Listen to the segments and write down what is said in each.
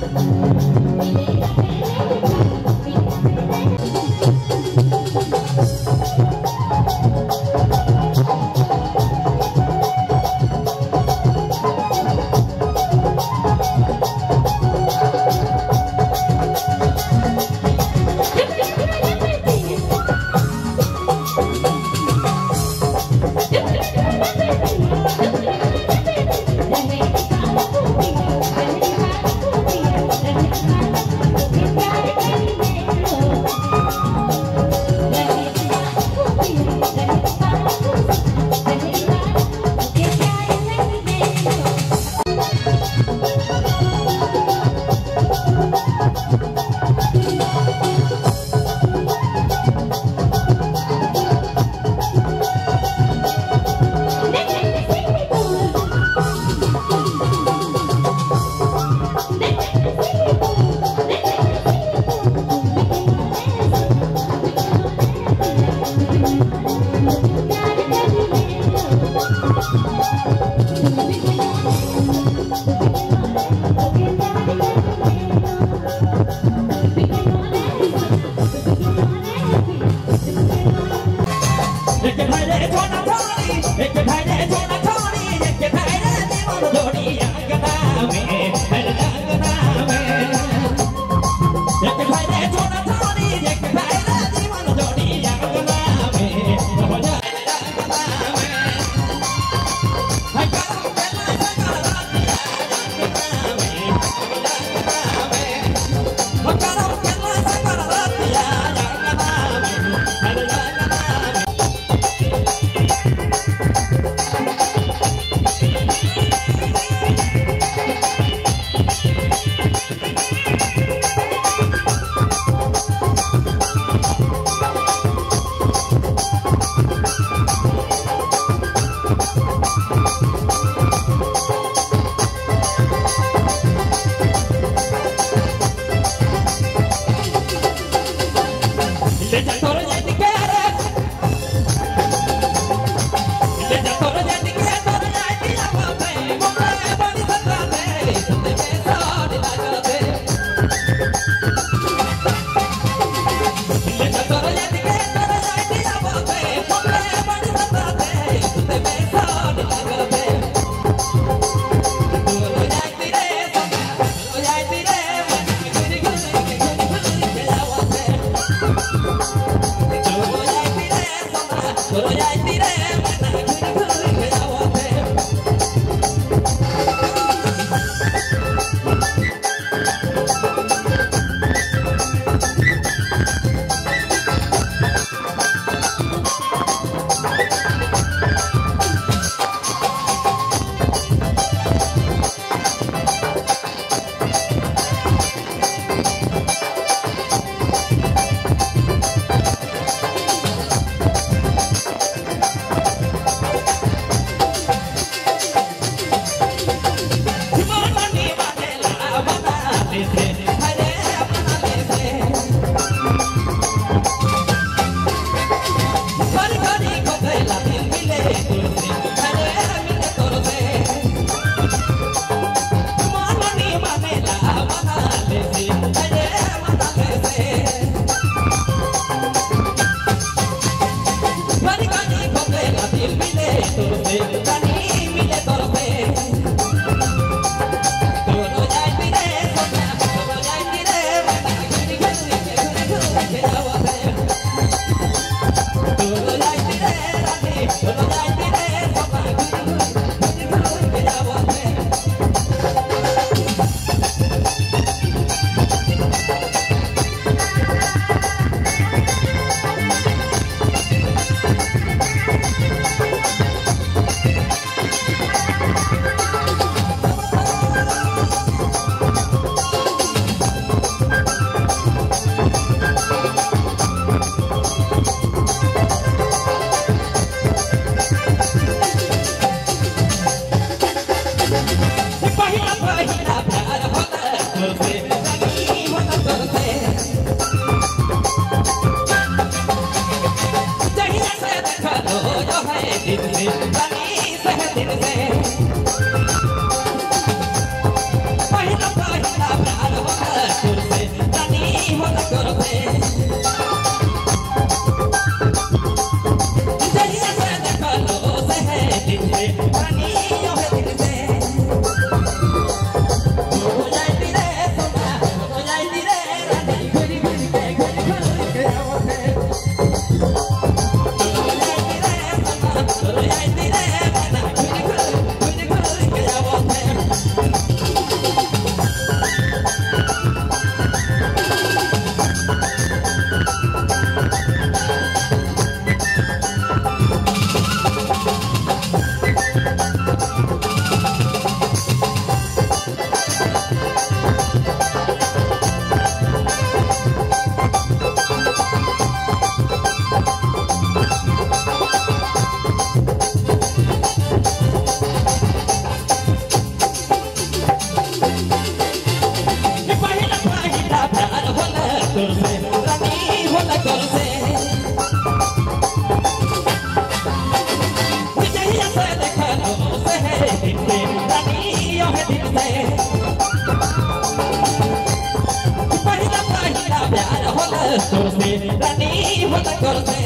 Música Música vai tirar. Thank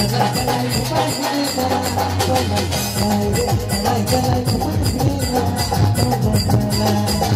Thank you.